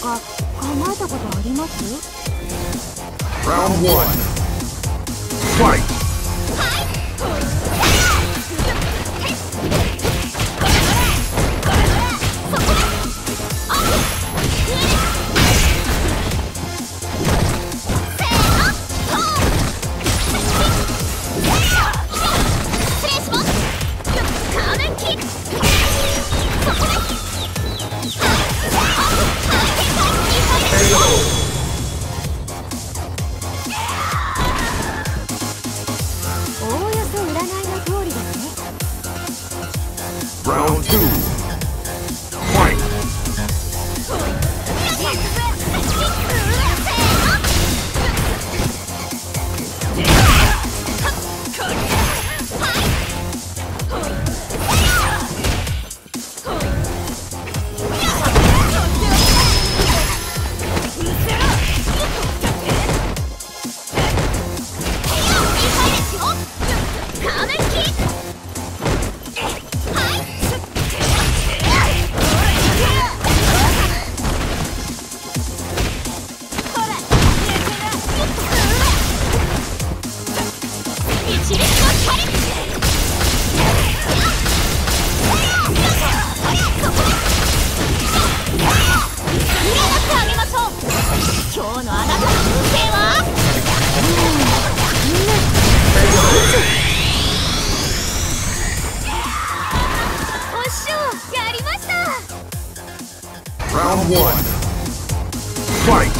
か考えたことあります？Round 1 Fight! Round one. Fight!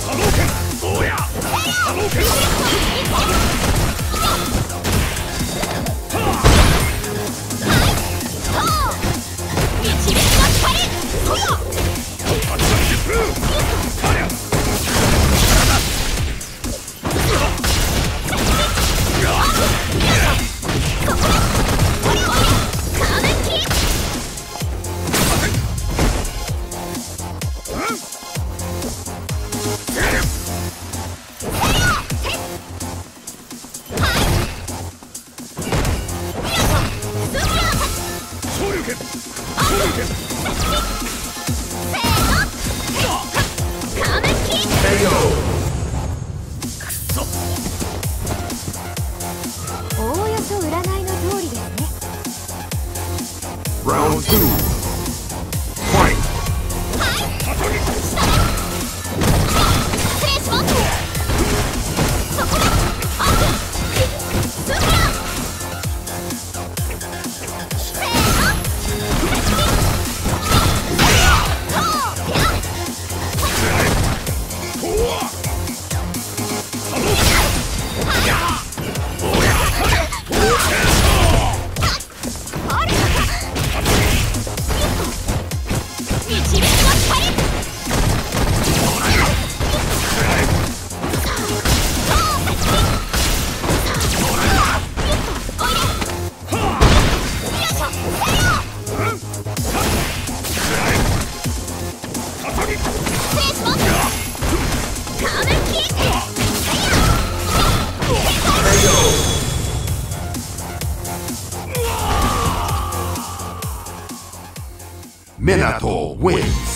波動拳どうや波動拳 Round two. Minato wins.